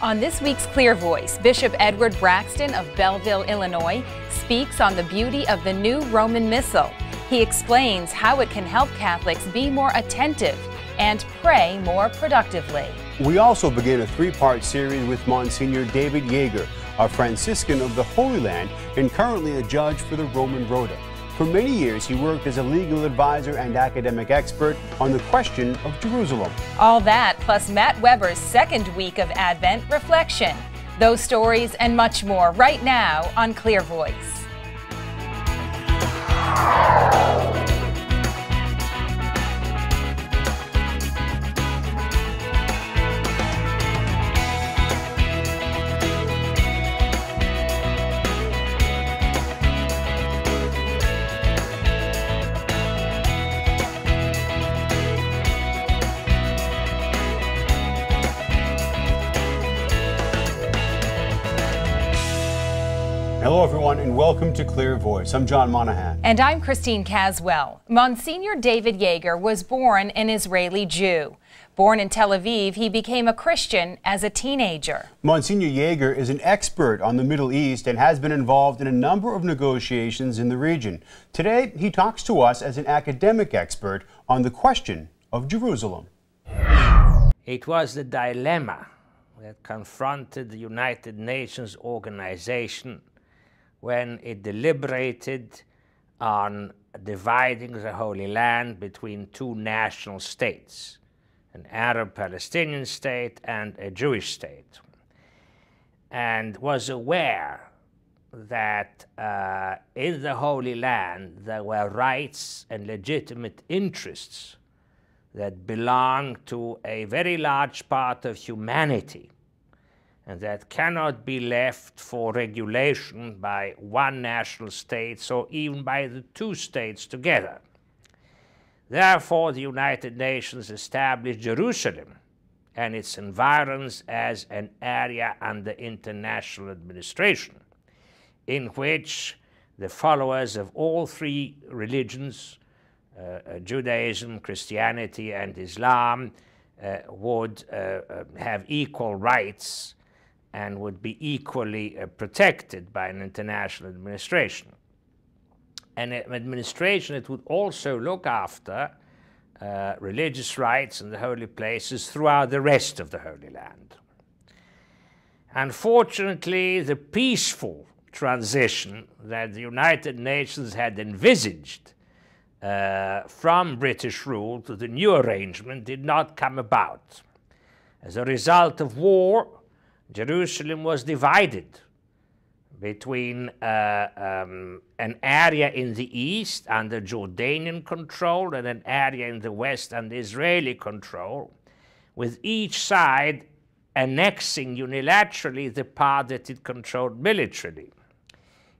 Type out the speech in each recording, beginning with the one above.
On this week's Clear Voice, Bishop Edward Braxton of Belleville, Illinois, speaks on the beauty of the new Roman Missal. He explains how it can help Catholics be more attentive and pray more productively. We also begin a three part series with Monsignor David Jaeger, a Franciscan of the Holy Land and currently a judge for the Roman Rota. For many years, he worked as a legal advisor and academic expert on the question of Jerusalem. All that, plus Matt Weber's second week of Advent reflection. Those stories and much more right now on Clear Voice. And welcome to Clear Voice. I'm John Monahan. And I'm Christine Caswell. Monsignor David Jaeger was born an Israeli Jew. Born in Tel Aviv, he became a Christian as a teenager. Monsignor Jaeger is an expert on the Middle East and has been involved in a number of negotiations in the region. Today, he talks to us as an academic expert on the question of Jerusalem. It was the dilemma that confronted the United Nations organization when it deliberated on dividing the Holy Land between two national states, an Arab Palestinian state and a Jewish state, and was aware that uh, in the Holy Land there were rights and legitimate interests that belong to a very large part of humanity and that cannot be left for regulation by one national state or even by the two states together. Therefore, the United Nations established Jerusalem and its environs as an area under international administration, in which the followers of all three religions, uh, uh Judaism, Christianity, and Islam, uh, would uh, uh have equal rights and would be equally uh, protected by an international administration. An administration that would also look after uh, religious rights and the holy places throughout the rest of the Holy Land. Unfortunately, the peaceful transition that the United Nations had envisaged uh, from British rule to the new arrangement did not come about. As a result of war, Jerusalem was divided between uh, um, an area in the east under Jordanian control and an area in the west under Israeli control, with each side annexing unilaterally the part that it controlled militarily.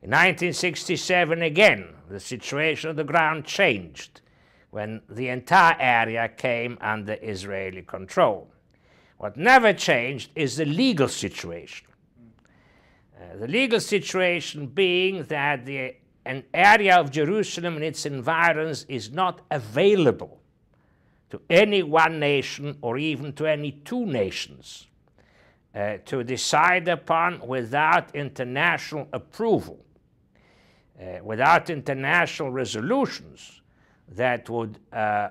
In 1967, again, the situation on the ground changed when the entire area came under Israeli control. What never changed is the legal situation. Uh, the legal situation being that the, an area of Jerusalem and its environs is not available to any one nation or even to any two nations uh, to decide upon without international approval, uh, without international resolutions that would uh,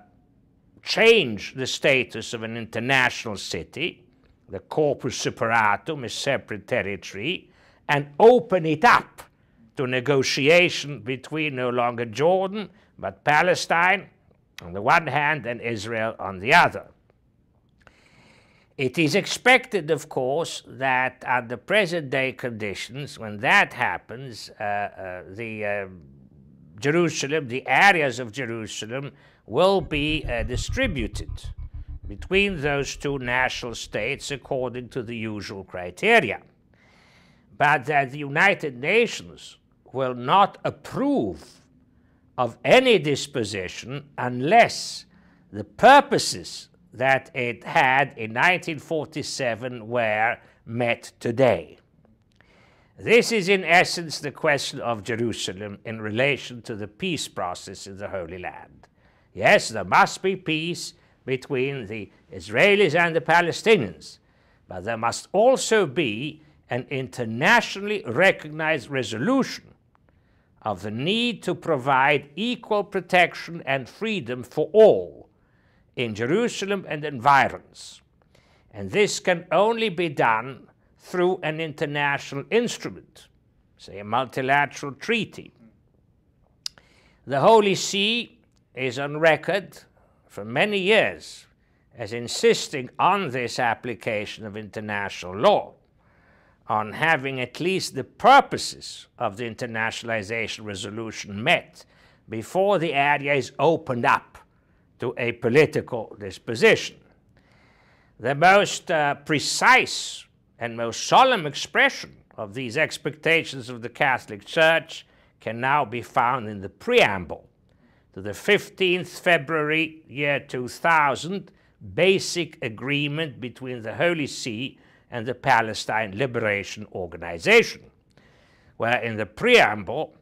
change the status of an international city, the corpus separatum, a separate territory, and open it up to negotiation between no longer Jordan, but Palestine on the one hand and Israel on the other. It is expected, of course, that under present day conditions, when that happens, uh, uh, the uh, Jerusalem, the areas of Jerusalem, will be uh, distributed between those two national states according to the usual criteria. But that the United Nations will not approve of any disposition unless the purposes that it had in 1947 were met today. This is in essence the question of Jerusalem in relation to the peace process in the Holy Land. Yes, there must be peace between the Israelis and the Palestinians, but there must also be an internationally recognized resolution of the need to provide equal protection and freedom for all in Jerusalem and environs. And this can only be done through an international instrument, say a multilateral treaty. The Holy See is on record for many years as insisting on this application of international law, on having at least the purposes of the internationalization resolution met before the area is opened up to a political disposition. The most uh, precise and most solemn expression of these expectations of the Catholic Church can now be found in the preamble to the 15th February year 2000 basic agreement between the Holy See and the Palestine Liberation Organization, where in the preamble,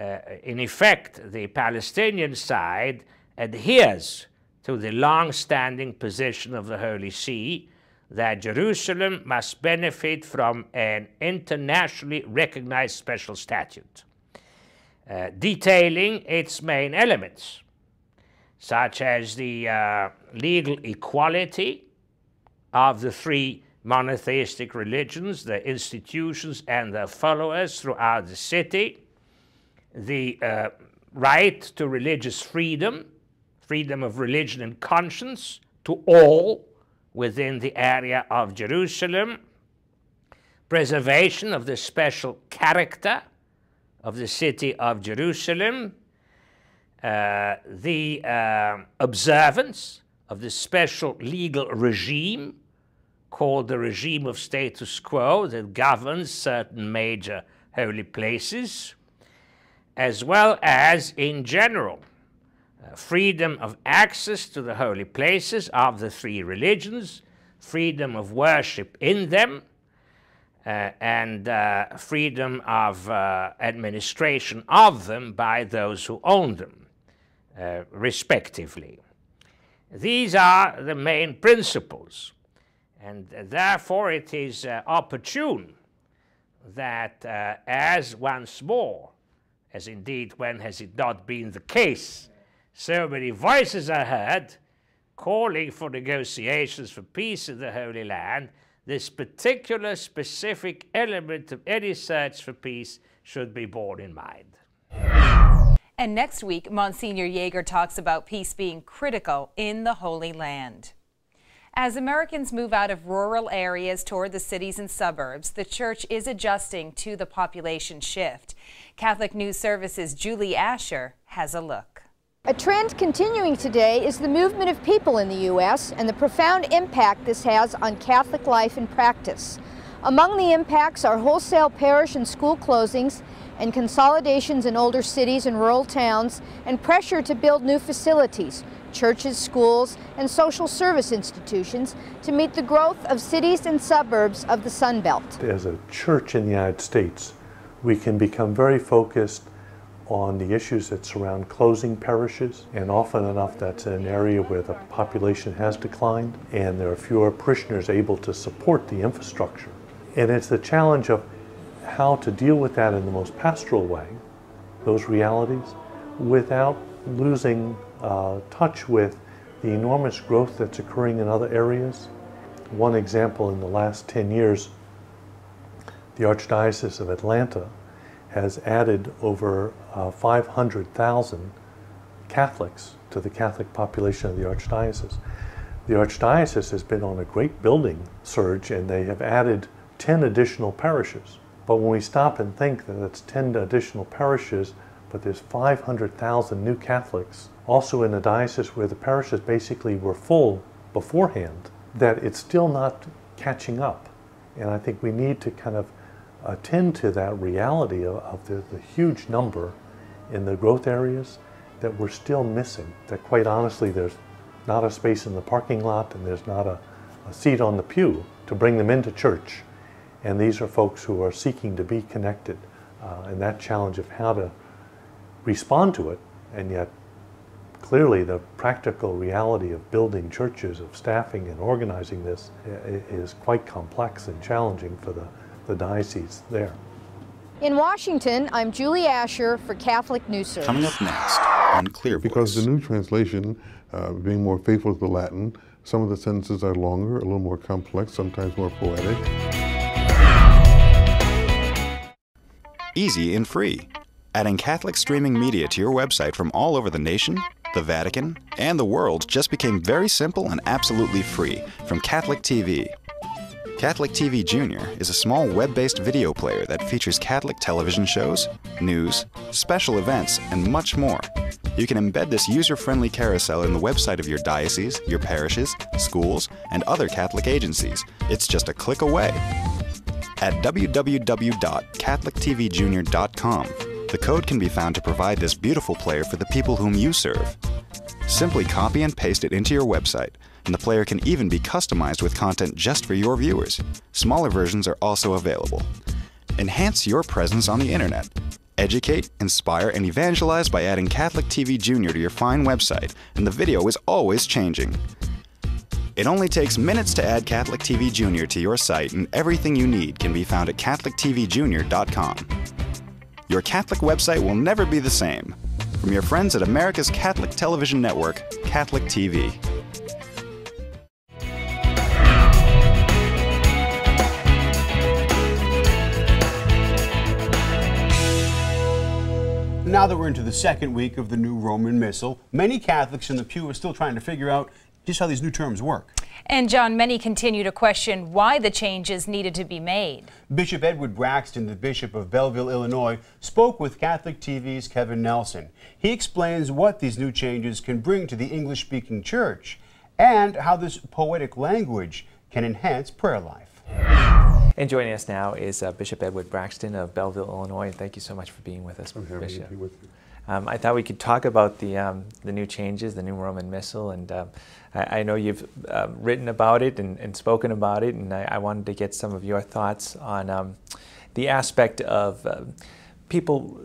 uh, in effect, the Palestinian side adheres to the long standing position of the Holy See that Jerusalem must benefit from an internationally recognized special statute, uh, detailing its main elements such as the uh, legal equality of the three monotheistic religions, their institutions, and their followers throughout the city, the uh, right to religious freedom, freedom of religion and conscience to all within the area of Jerusalem, preservation of the special character of the city of Jerusalem, uh, the uh, observance of the special legal regime called the regime of status quo that governs certain major holy places, as well as, in general, uh, freedom of access to the holy places of the three religions, freedom of worship in them, and uh, freedom of uh, administration of them by those who own them. Uh, respectively. These are the main principles, and therefore it is uh, opportune that uh, as once more, as indeed when has it not been the case, so many voices are heard calling for negotiations for peace in the Holy Land, this particular specific element of any search for peace should be borne in mind. And next week, Monsignor Jaeger talks about peace being critical in the Holy Land. As Americans move out of rural areas toward the cities and suburbs, the church is adjusting to the population shift. Catholic News Service's Julie Asher has a look. A trend continuing today is the movement of people in the U.S. and the profound impact this has on Catholic life and practice. Among the impacts are wholesale parish and school closings and consolidations in older cities and rural towns, and pressure to build new facilities, churches, schools, and social service institutions to meet the growth of cities and suburbs of the Sun Belt. As a church in the United States, we can become very focused on the issues that surround closing parishes, and often enough that's an area where the population has declined and there are fewer parishioners able to support the infrastructure. And it's the challenge of how to deal with that in the most pastoral way, those realities, without losing uh, touch with the enormous growth that's occurring in other areas. One example in the last 10 years, the Archdiocese of Atlanta has added over uh, 500,000 Catholics to the Catholic population of the Archdiocese. The Archdiocese has been on a great building surge and they have added 10 additional parishes. But when we stop and think that it's 10 additional parishes, but there's 500,000 new Catholics, also in a diocese where the parishes basically were full beforehand, that it's still not catching up. And I think we need to kind of attend to that reality of, of the, the huge number in the growth areas that we're still missing. That quite honestly, there's not a space in the parking lot and there's not a, a seat on the pew to bring them into church. And these are folks who are seeking to be connected. Uh, and that challenge of how to respond to it and yet clearly the practical reality of building churches, of staffing and organizing this is quite complex and challenging for the, the diocese there. In Washington, I'm Julie Asher for Catholic News Service. Coming up next on Clear Voice. Because the new translation, uh, being more faithful to the Latin, some of the sentences are longer, a little more complex, sometimes more poetic. Easy and free. Adding Catholic streaming media to your website from all over the nation, the Vatican, and the world just became very simple and absolutely free from Catholic TV. Catholic TV Junior is a small web based video player that features Catholic television shows, news, special events, and much more. You can embed this user friendly carousel in the website of your diocese, your parishes, schools, and other Catholic agencies. It's just a click away. At www.catholictvjunior.com, the code can be found to provide this beautiful player for the people whom you serve. Simply copy and paste it into your website and the player can even be customized with content just for your viewers. Smaller versions are also available. Enhance your presence on the internet. Educate, inspire, and evangelize by adding Catholic TV Junior to your fine website, and the video is always changing. It only takes minutes to add Catholic TV Junior to your site, and everything you need can be found at CatholicTVJunior.com. Your Catholic website will never be the same. From your friends at America's Catholic Television Network, Catholic TV. Now that we're into the second week of the new Roman Missal, many Catholics in the pew are still trying to figure out just how these new terms work. And John, many continue to question why the changes needed to be made. Bishop Edward Braxton, the Bishop of Belleville, Illinois, spoke with Catholic TV's Kevin Nelson. He explains what these new changes can bring to the English speaking church and how this poetic language can enhance prayer life. And joining us now is uh, Bishop Edward Braxton of Belleville, Illinois. And thank you so much for being with us, I'm Bishop. with you. Um, I thought we could talk about the um, the new changes, the new Roman Missal, and um, I, I, know you've uh, written about it and, and, spoken about it, and I, I, wanted to get some of your thoughts on um, the aspect of uh, people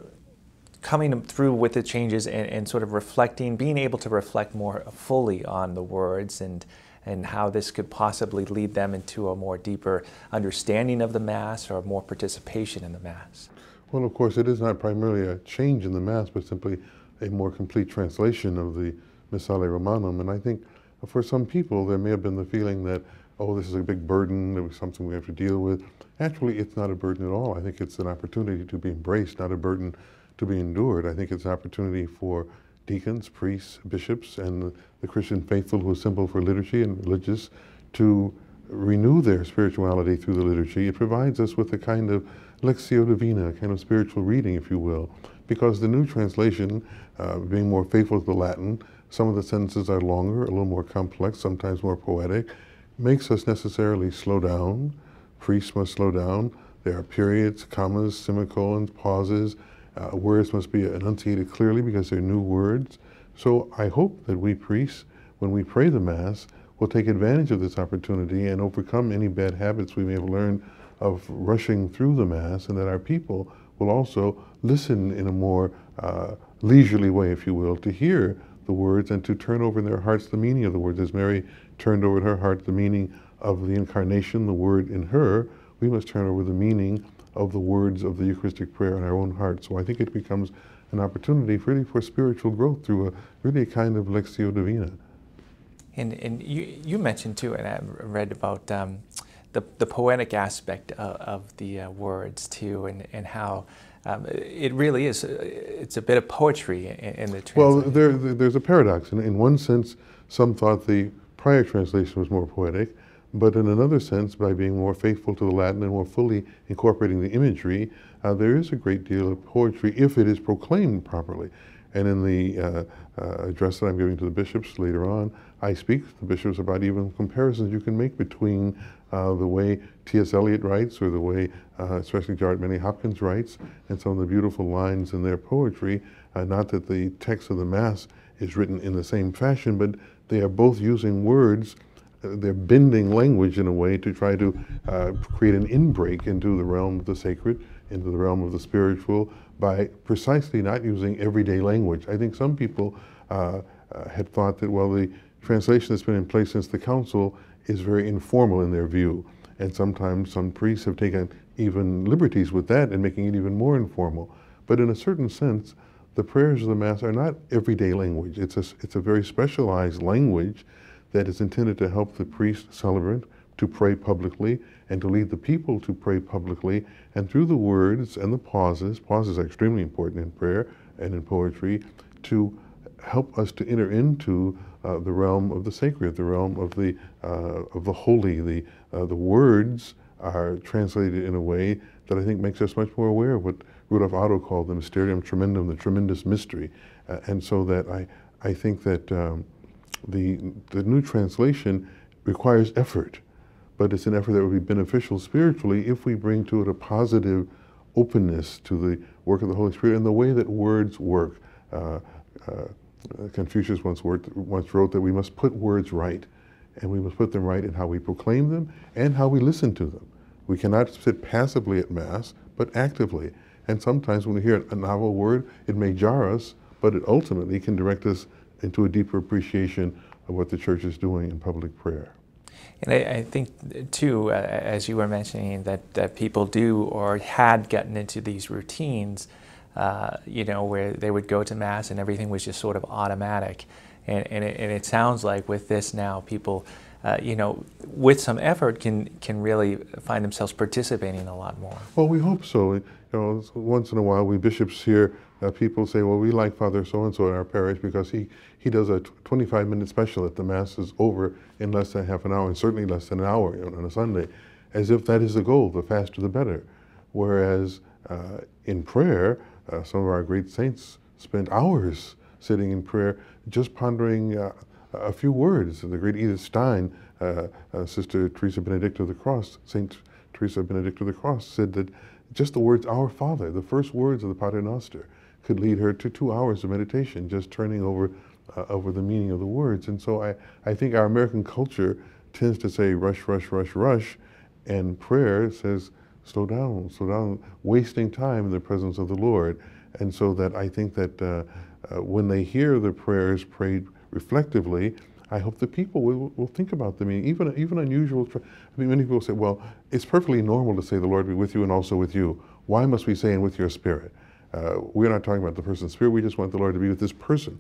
coming through with the changes and, and, sort of reflecting, being able to reflect more fully on the words and and how this could possibly lead them into a more deeper understanding of the Mass or more participation in the Mass. Well, of course, it is not primarily a change in the Mass, but simply a more complete translation of the Missale Romanum. And I think for some people, there may have been the feeling that, oh, this is a big burden, it was something we have to deal with. Actually, it's not a burden at all. I think it's an opportunity to be embraced, not a burden to be endured. I think it's an opportunity for deacons, priests, bishops, and the Christian faithful who assemble for liturgy and religious to renew their spirituality through the liturgy. It provides us with a kind of lectio divina, a kind of spiritual reading, if you will, because the new translation, uh, being more faithful to the Latin, some of the sentences are longer, a little more complex, sometimes more poetic, makes us necessarily slow down. Priests must slow down. There are periods, commas, semicolons, pauses, uh, words must be enunciated clearly because they're new words. So I hope that we priests, when we pray the Mass, will take advantage of this opportunity and overcome any bad habits we may have learned of rushing through the Mass, and that our people will also listen in a more uh, leisurely way, if you will, to hear the words and to turn over in their hearts the meaning of the words. As Mary turned over in her heart the meaning of the Incarnation, the Word in her, we must turn over the meaning of the words of the Eucharistic prayer in our own heart. So I think it becomes an opportunity really for spiritual growth through a really a kind of lectio divina. And, and you, you mentioned too, and I read about um, the, the poetic aspect of, of the uh, words too, and, and how um, it really is, uh, it's a bit of poetry in, in the translation. Well, there, there's a paradox. In, in one sense, some thought the prior translation was more poetic, but in another sense, by being more faithful to the Latin and more fully incorporating the imagery, uh, there is a great deal of poetry if it is proclaimed properly. And in the uh, uh, address that I'm giving to the bishops later on, I speak to the bishops about even comparisons you can make between uh, the way T.S. Eliot writes or the way uh, especially Gerard Manley Hopkins writes and some of the beautiful lines in their poetry. Uh, not that the text of the Mass is written in the same fashion, but they are both using words they're bending language in a way to try to uh, create an inbreak into the realm of the sacred, into the realm of the spiritual, by precisely not using everyday language. I think some people uh, uh, had thought that, well, the translation that's been in place since the council is very informal in their view. And sometimes some priests have taken even liberties with that and making it even more informal. But in a certain sense, the prayers of the Mass are not everyday language. It's a, it's a very specialized language that is intended to help the priest celebrant to pray publicly and to lead the people to pray publicly. And through the words and the pauses, pauses are extremely important in prayer and in poetry, to help us to enter into uh, the realm of the sacred, the realm of the, uh, of the holy. The, uh, the words are translated in a way that I think makes us much more aware of what Rudolf Otto called the mysterium tremendum, the tremendous mystery. Uh, and so that I, I think that um, the, the new translation requires effort, but it's an effort that would be beneficial spiritually if we bring to it a positive openness to the work of the Holy Spirit and the way that words work. Uh, uh, Confucius once, once wrote that we must put words right, and we must put them right in how we proclaim them and how we listen to them. We cannot sit passively at Mass, but actively. And sometimes when we hear a novel word, it may jar us, but it ultimately can direct us into a deeper appreciation of what the church is doing in public prayer. And I, I think, too, uh, as you were mentioning, that, that people do or had gotten into these routines, uh, you know, where they would go to Mass and everything was just sort of automatic. And, and, it, and it sounds like with this now, people, uh, you know, with some effort can, can really find themselves participating a lot more. Well, we hope so. You know, once in a while, we bishops hear uh, people say, well, we like Father so-and-so in our parish because he, he does a 25-minute special at the Mass is over in less than half an hour, and certainly less than an hour on a Sunday, as if that is the goal, the faster the better. Whereas uh, in prayer, uh, some of our great saints spent hours sitting in prayer, just pondering uh, a few words. The great Edith Stein, uh, uh, Sister Teresa Benedict of the Cross, Saint Teresa Benedict of the Cross, said that just the words "Our Father," the first words of the Pater Noster, could lead her to two hours of meditation, just turning over uh, over the meaning of the words. And so I, I think our American culture tends to say rush, rush, rush, rush, and prayer says slow down, slow down, wasting time in the presence of the Lord. And so that I think that uh, uh, when they hear the prayers prayed reflectively, I hope the people will, will think about them. I mean, even, even unusual, I mean, many people say, well, it's perfectly normal to say the Lord be with you and also with you. Why must we say and with your spirit? Uh, we're not talking about the person's spirit, we just want the Lord to be with this person.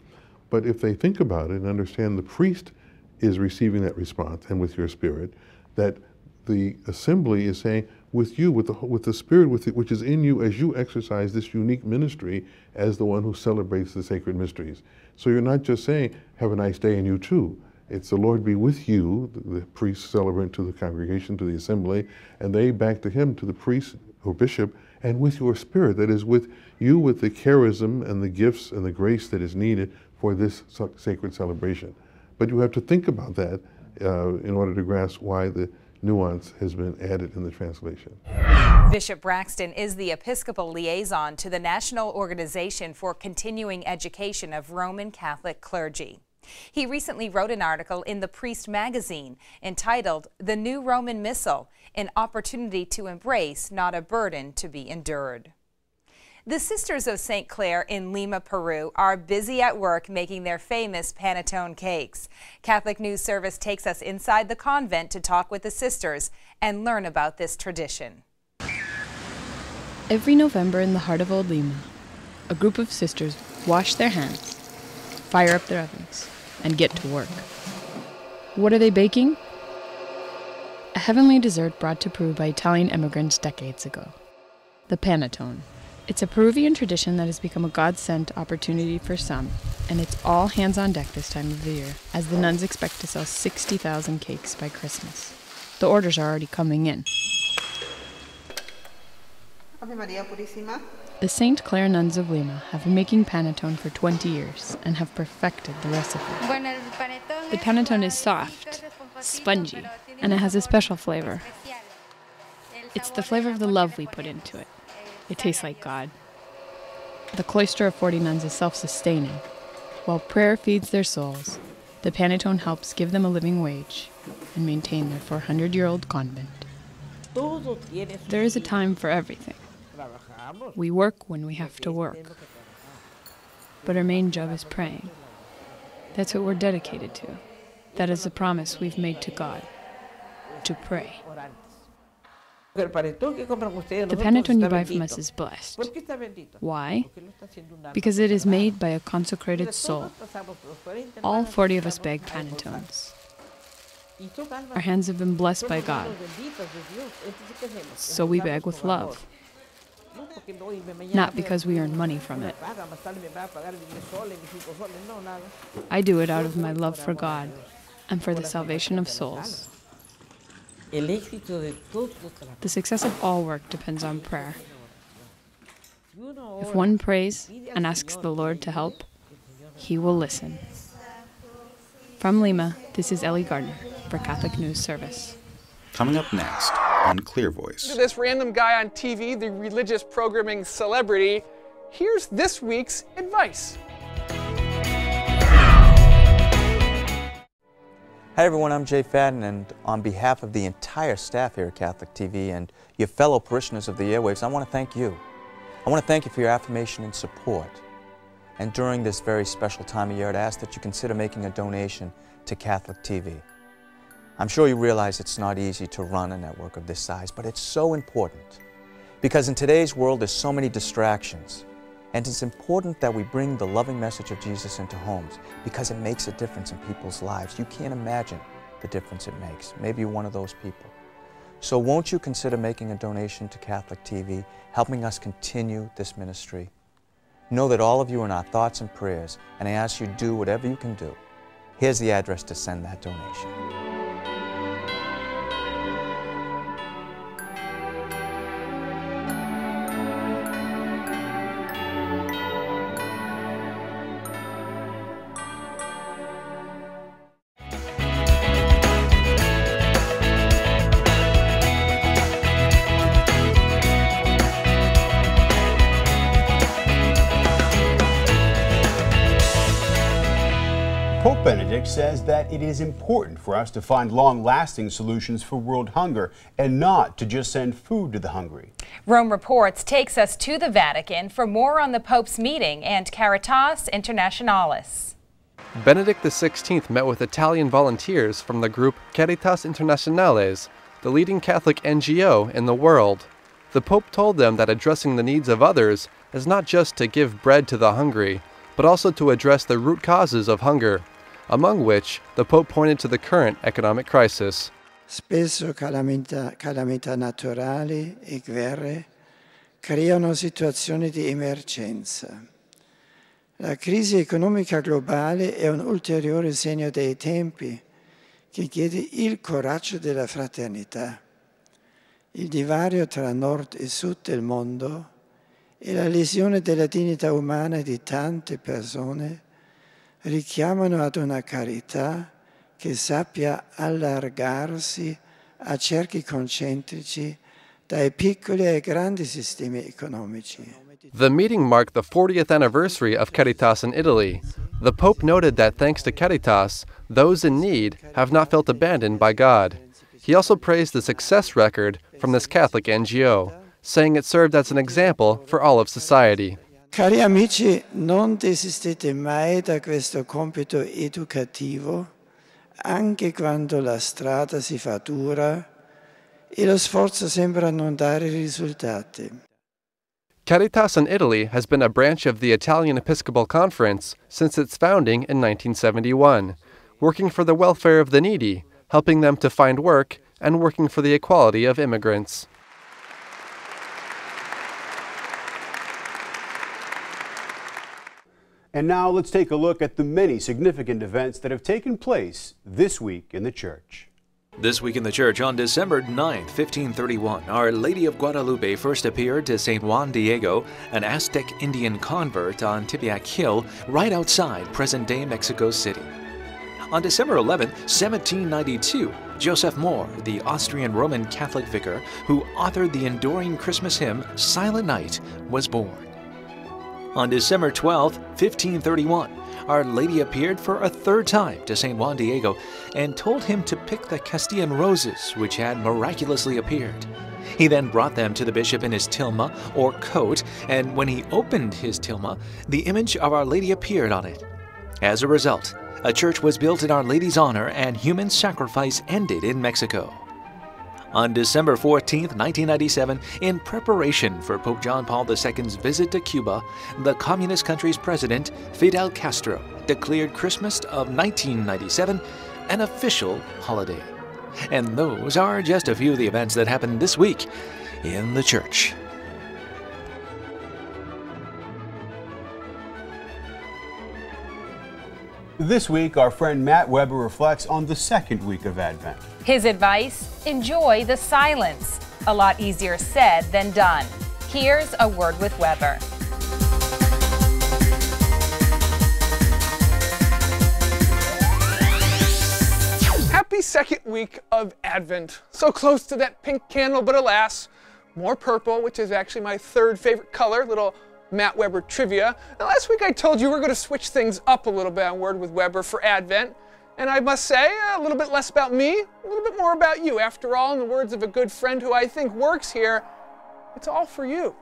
But if they think about it and understand the priest is receiving that response and with your spirit, that the assembly is saying, with you, with the, with the spirit with it, which is in you as you exercise this unique ministry as the one who celebrates the sacred mysteries. So you're not just saying, have a nice day and you too. It's the Lord be with you, the, the priest celebrant to the congregation, to the assembly, and they back to him, to the priest or bishop, and with your spirit, that is with you with the charism and the gifts and the grace that is needed for this sacred celebration. But you have to think about that uh, in order to grasp why the nuance has been added in the translation. Bishop Braxton is the Episcopal liaison to the National Organization for Continuing Education of Roman Catholic Clergy. He recently wrote an article in the Priest magazine entitled The New Roman Missal, an opportunity to embrace, not a burden to be endured. The Sisters of St. Clare in Lima, Peru are busy at work making their famous panettone cakes. Catholic News Service takes us inside the convent to talk with the sisters and learn about this tradition. Every November in the heart of Old Lima, a group of sisters wash their hands, fire up their ovens, and get to work. What are they baking? A heavenly dessert brought to Peru by Italian immigrants decades ago the panettone. It's a Peruvian tradition that has become a God sent opportunity for some, and it's all hands on deck this time of the year, as the nuns expect to sell 60,000 cakes by Christmas. The orders are already coming in. The St. Clare Nuns of Lima have been making panettone for 20 years and have perfected the recipe. The panettone is soft, spongy, and it has a special flavor. It's the flavor of the love we put into it. It tastes like God. The cloister of 40 nuns is self sustaining. While prayer feeds their souls, the panettone helps give them a living wage and maintain their 400 year old convent. There is a time for everything. We work when we have to work. But our main job is praying. That's what we're dedicated to. That is the promise we've made to God to pray. The panettone you buy from us is blessed. Why? Because it is made by a consecrated soul. All 40 of us beg panettones. Our hands have been blessed by God. So we beg with love. Not because we earn money from it. I do it out of my love for God and for the salvation of souls. The success of all work depends on prayer. If one prays and asks the Lord to help, He will listen. From Lima, this is Ellie Gardner for Catholic News Service. Coming up next on Clear Voice. This random guy on TV, the religious programming celebrity, here's this week's advice. Hi everyone, I'm Jay Fadden, and on behalf of the entire staff here at Catholic TV and your fellow parishioners of the airwaves, I want to thank you. I want to thank you for your affirmation and support. And during this very special time of year, I'd ask that you consider making a donation to Catholic TV. I'm sure you realize it's not easy to run a network of this size, but it's so important. Because in today's world, there's so many distractions. And it's important that we bring the loving message of Jesus into homes because it makes a difference in people's lives. You can't imagine the difference it makes. Maybe you're one of those people. So won't you consider making a donation to Catholic TV, helping us continue this ministry? Know that all of you are in our thoughts and prayers, and I ask you do whatever you can do. Here's the address to send that donation. Pope Benedict says that it is important for us to find long lasting solutions for world hunger and not to just send food to the hungry. Rome Reports takes us to the Vatican for more on the Pope's meeting and Caritas Internationalis. Benedict XVI met with Italian volunteers from the group Caritas Internationalis, the leading Catholic NGO in the world. The Pope told them that addressing the needs of others is not just to give bread to the hungry, but also to address the root causes of hunger among which the Pope pointed to the current economic crisis. Spesso calamità, calamità naturali e guerre creano situazioni di emergenza. La crisi economica globale è un ulteriore segno dei tempi che chiede il coraggio della fraternità. Il divario tra nord e sud del mondo e la lesione della dignità umana di tante persone richiamano ad una carità che sappia allargarsi a cerchi concentrici dai piccoli ai grandi sistemi economici. The meeting marked the 40th anniversary of Caritas in Italy. The Pope noted that thanks to Caritas, those in need have not felt abandoned by God. He also praised the success record from this Catholic NGO, saying it served as an example for all of society. Cari amici, non desistete mai da questo compito educativo, anche quando la strada si fa dura e lo sforzo sembra non dare risultati. Caritas in Italy has been a branch of the Italian Episcopal Conference since its founding in 1971, working for the welfare of the needy, helping them to find work, and working for the equality of immigrants. And now let's take a look at the many significant events that have taken place this week in the church. This week in the church on December 9, 1531, Our Lady of Guadalupe first appeared to St. Juan Diego, an Aztec Indian convert on Tepeyac Hill, right outside present day Mexico City. On December 11, 1792, Joseph Mohr, the Austrian Roman Catholic vicar who authored the enduring Christmas hymn Silent Night, was born. On December 12, 1531, Our Lady appeared for a third time to St. Juan Diego and told him to pick the Castilian roses which had miraculously appeared. He then brought them to the bishop in his tilma or coat, and when he opened his tilma, the image of Our Lady appeared on it. As a result, A church was built in Our Lady's honor and human sacrifice ended in Mexico. On December 14, 1997, in preparation for Pope John Paul II's visit to Cuba, the communist country's president, Fidel Castro, declared Christmas of 1997 an official holiday. And those are just a few of the events that happened this week in the church. This week, our friend Matt Weber reflects on the second week of Advent. His advice enjoy the silence. A lot easier said than done. Here's a word with Weber. Happy second week of Advent. So close to that pink candle, but alas, more purple, which is actually my third favorite color. Little Matt Weber trivia. Now, last week I told you we're going to switch things up a little bit on Word with Weber for Advent. And I must say, a little bit less about me, a little bit more about you. After all, in the words of a good friend who I think works here, it's all for you.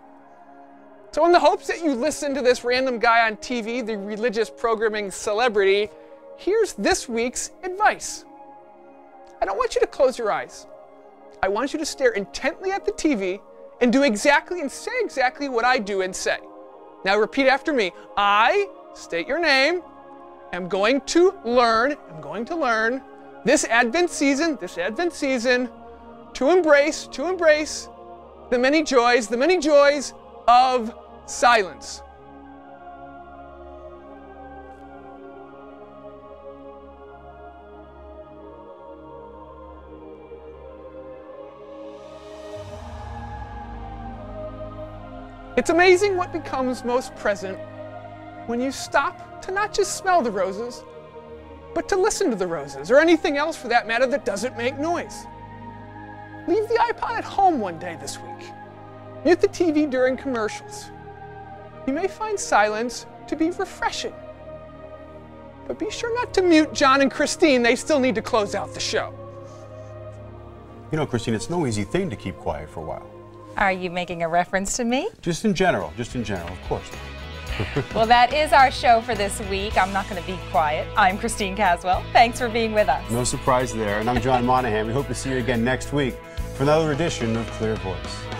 So, in the hopes that you listen to this random guy on TV, the religious programming celebrity, here's this week's advice. I don't want you to close your eyes. I want you to stare intently at the TV and do exactly and say exactly what I do and say. Now repeat after me. I, state your name, am going to learn, I'm going to learn this Advent season, this Advent season, to embrace, to embrace the many joys, the many joys of silence. It's amazing what becomes most present when you stop to not just smell the roses, but to listen to the roses, or anything else for that matter that doesn't make noise. Leave the iPod at home one day this week. Mute the TV during commercials. You may find silence to be refreshing. But be sure not to mute John and Christine, they still need to close out the show. You know, Christine, it's no easy thing to keep quiet for a while. Are you making a reference to me? Just in general, just in general, of course. well, that is our show for this week. I'm not going to be quiet. I'm Christine Caswell. Thanks for being with us. No surprise there. And I'm John Monahan. We hope to see you again next week for another edition of Clear Voice.